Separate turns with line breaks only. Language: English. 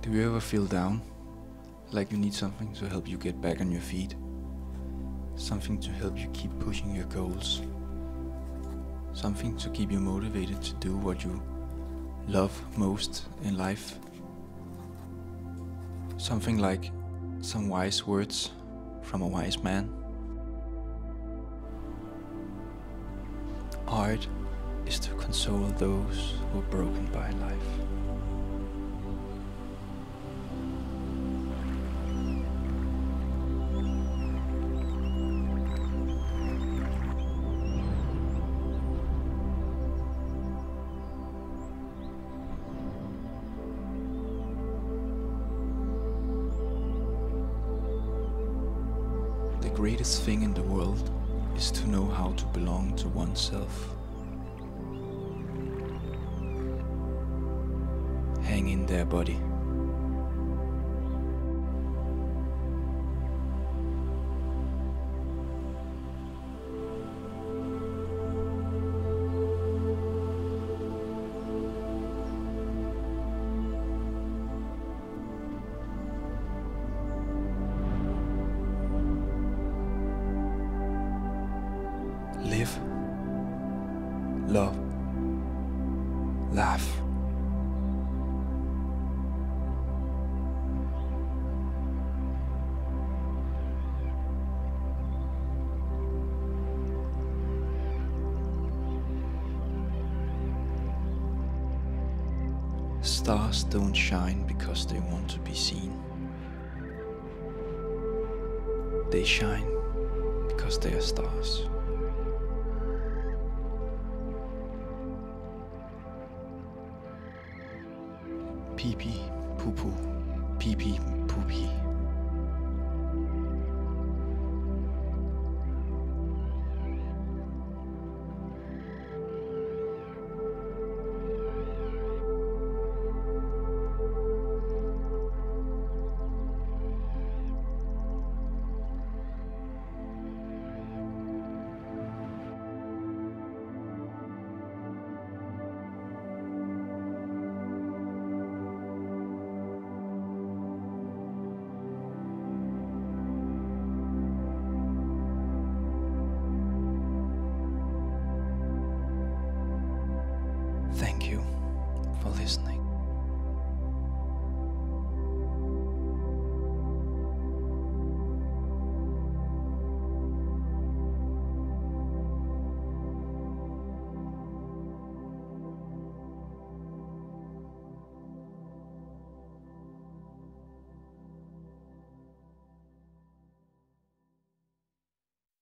Do you ever feel down? Like you need something to help you get back on your feet? Something to help you keep pushing your goals? Something to keep you motivated to do what you love most in life? Something like some wise words from a wise man? Art is to console those who are broken by life. The greatest thing in the world is to know how to belong to oneself. Hang in there, buddy. Live, love, laugh. Stars don't shine because they want to be seen. They shine because they are stars. Pee pee, poo poo, pee pee, poo pee.